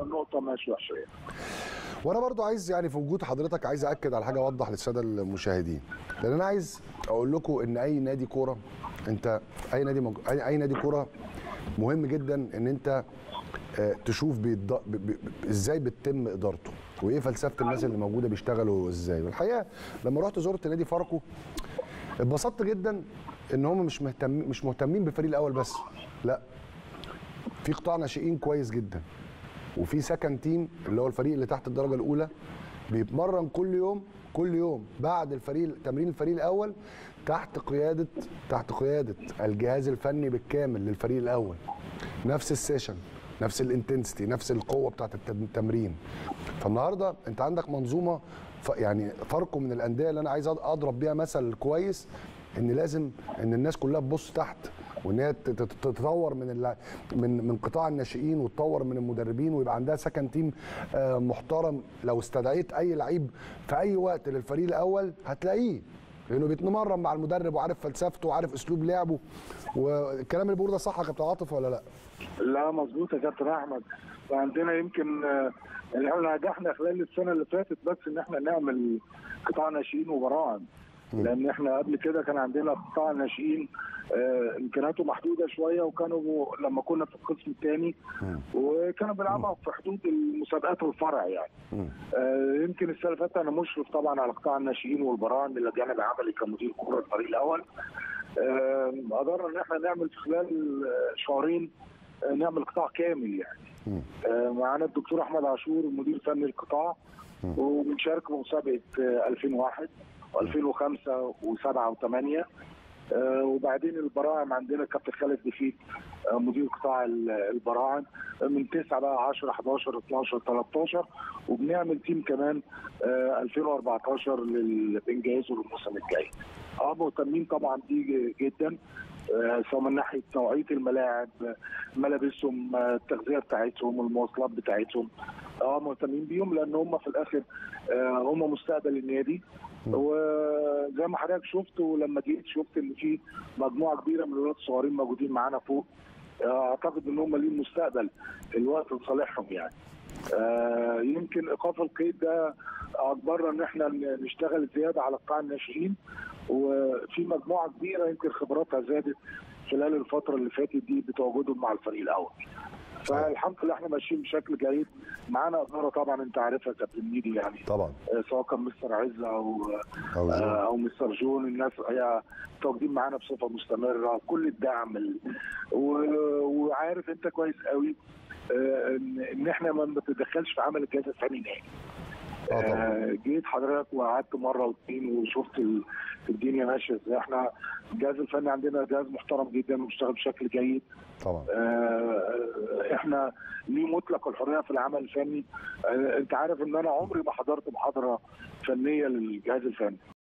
النقطة مش وحشه. وأنا برضو عايز يعني في وجود حضرتك عايز اكد على حاجة اوضح للسادة المشاهدين. لأن أنا عايز أقول لكم ان اي نادي كورة انت اي نادي مج... اي, أي نادي كورة مهم جدا ان انت آه، تشوف بيض... ب... ب... إزاي بتتم إدارته وايه فلسفة الناس اللي موجودة بيشتغلوا إزاي. والحقيقة لما رحت زرت نادي فاركو اتبسطت جدا ان هم مش مهتم مش مهتمين بالفريق الأول بس لا في قطاع ناشئين كويس جدا. وفي second team اللي هو الفريق اللي تحت الدرجة الأولى بيتمرن كل يوم كل يوم بعد الفريق تمرين الفريق الأول تحت قيادة تحت قيادة الجهاز الفني بالكامل للفريق الأول. نفس ال session نفس ال intensity نفس القوة بتاعت الت- التمرين. فالنهاردة أنت عندك منظومة يعني فاركو من الأندية اللي أنا عايز أضرب بيها مثل كويس إن لازم إن الناس كلها تبص تحت وإن هي تت- تت- تتطور من من من قطاع الناشئين وتطور من المدربين ويبقى عندها سكن تيم آه، محترم. لو استدعيت أي لعيب في أي وقت للفريق الأول هتلاقيه لأنه بيتمرن مع المدرب وعارف فلسفته وعارف أسلوب لعبه. والكلام اللي بيقوله ده صح يا كابتن عاطف ولا لأ؟ لا مظبوط يا كابتن أحمد. وعندنا يمكن آه، اللي إحنا نجحنا خلال السنة اللي فاتت بس إن إحنا نعمل قطاع ناشئين وبراعم لأن إحنا قبل كده كان عندنا قطاع ناشئين آه، إمكانياته محدودة شوية وكانوا لما كنا في القسم الثاني وكانوا بيلعبوا في حدود المسابقات والفرع يعني. آه، يمكن السنة اللي فاتت أنا مشرف طبعا على قطاع الناشئين والبراعم إلى جانب عملي كمدير كرة الفريق الأول. آه، قدرنا إن إحنا نعمل في خلال آه، شهرين آه، نعمل قطاع كامل يعني. آه، معانا الدكتور أحمد عاشور مدير فني القطاع وبنشارك بمسابقة آه، 2001 و2005 و7 و8 وبعدين البراعم عندنا كابتن خالد دفيد آه، مدير قطاع ال- البراعم آه، من 9 بقى 10 11 12 13 وبنعمل تيم كمان آه، 2014 لل- بنجهزه للموسم الجاي. آه مهتمين طبعا بيه جدا. آه، سواء من ناحية نوعيه الملاعب آه، ملابسهم آه، التغذية بتاعتهم المواصلات بتاعتهم. آه مهتمين بيهم لأن هم في الآخر آه، هم مستقبل النادي. وزي ما حضرتك شفت ولما جيت شفت إن في مجموعة كبيرة من الولاد الصغيرين موجودين معانا فوق آه، أعتقد إن هم ليهم مستقبل الوقت لصالحهم يعني. آه، يمكن إيقاف القيد ده أجبرنا إن إحنا نشتغل زيادة على قطاع الناشئين. وفي مجموعة كبيرة يمكن خبراتها زادت خلال الفترة اللي فاتت دي بتواجدهم مع الفريق الأول. فالحمد لله إحنا ماشيين بشكل جيد معانا إدارة طبعا أنت عارفها كابتن ميدي يعني طبعا آه، سواء كان مستر عز أو أو جون. آه، أو مستر جون الناس هي متواجدين معانا بصفة مستمرة كل الدعم ال- و- وعارف أنت كويس قوي آه، ان إحنا ما بنتدخلش في عمل الجهاز الفني نهائي آه، جيت حضرتك وقعدت مرة واثنين وشفت ال- الدنيا ماشية إزاي. إحنا الجهاز الفني عندنا جهاز محترم جدا وبيشتغل بشكل جيد. طبعا. آه، إحنا ليه مطلق الحرية في العمل الفني؟ آه، انت عارف ان أنا عمري ما حضرت محاضرة فنية للجهاز الفني.